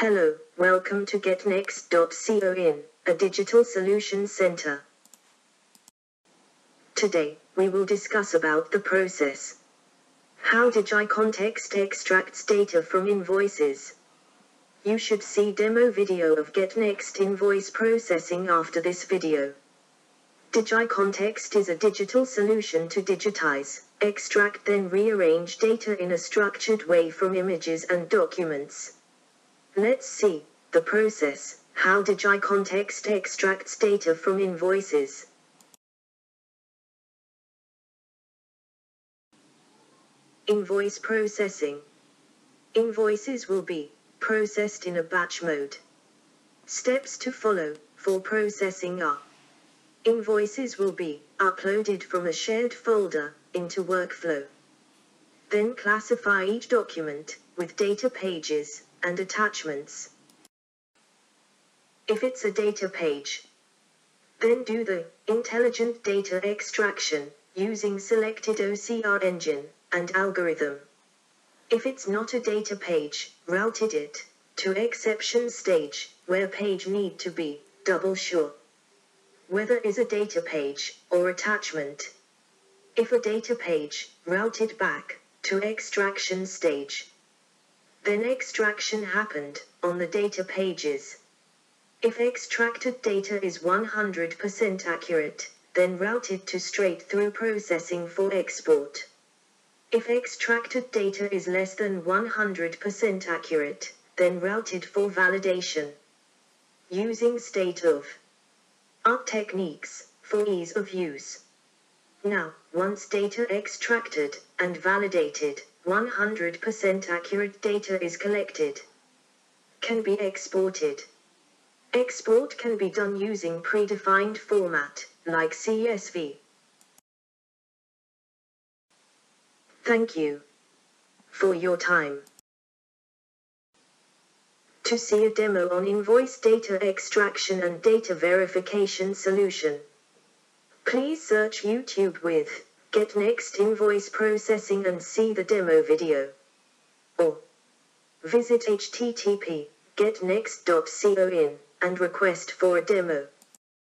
Hello, welcome to GetNext.co.in, a digital solution center. Today, we will discuss about the process. How DigiContext extracts data from invoices. You should see demo video of GetNext invoice processing after this video. DigiContext is a digital solution to digitize, extract then rearrange data in a structured way from images and documents. Let's see the process, how did DigiContext extracts data from invoices. Invoice processing. Invoices will be processed in a batch mode. Steps to follow for processing are Invoices will be uploaded from a shared folder into workflow. Then classify each document with data pages and attachments. If it's a data page, then do the intelligent data extraction using selected OCR engine and algorithm. If it's not a data page, routed it to exception stage where page need to be double sure whether is a data page or attachment. If a data page, routed back to extraction stage. Then extraction happened on the data pages. If extracted data is 100% accurate, then routed to straight through processing for export. If extracted data is less than 100% accurate, then routed for validation. Using state of art techniques for ease of use. Now, once data extracted and validated, 100% accurate data is collected. Can be exported. Export can be done using predefined format, like CSV. Thank you for your time. To see a demo on invoice data extraction and data verification solution, please search YouTube with Get Next Invoice Processing and see the demo video. Or visit http getnext.co.in and request for a demo.